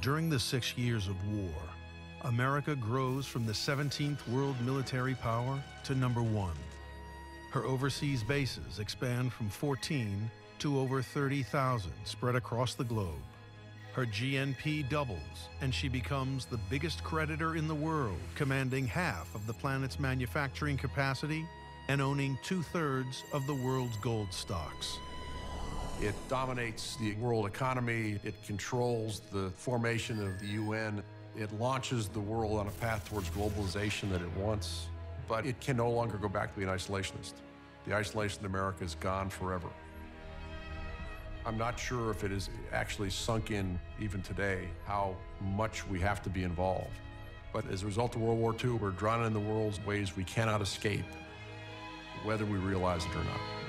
During the six years of war, America grows from the 17th world military power to number one. Her overseas bases expand from 14 to over 30,000 spread across the globe. Her GNP doubles, and she becomes the biggest creditor in the world, commanding half of the planet's manufacturing capacity and owning two thirds of the world's gold stocks. It dominates the world economy, it controls the formation of the UN, it launches the world on a path towards globalization that it wants, but it can no longer go back to being isolationist. The isolation of America is gone forever. I'm not sure if it is actually sunk in even today how much we have to be involved. But as a result of World War II, we're drawn in the world's ways we cannot escape, whether we realize it or not.